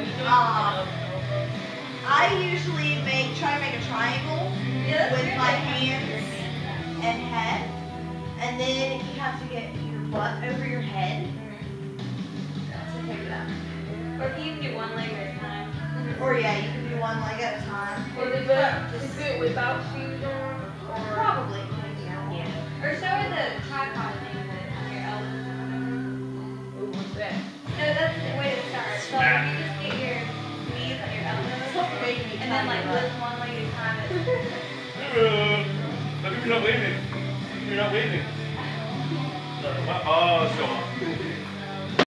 Um, I usually make try to make a triangle with my hands and head, and then you have to get your butt over your head. So take that. Or you can do one leg at a time. Or yeah, you can do one leg at a time. Or Is the it, just it without shoes on? Or Probably. yeah. Or so are the tripod things that on your elbows. Ooh, what's that? No, that's the way to start. So and then like lift one leg at a time. But you're not waving. You're not waving. Uh, oh, so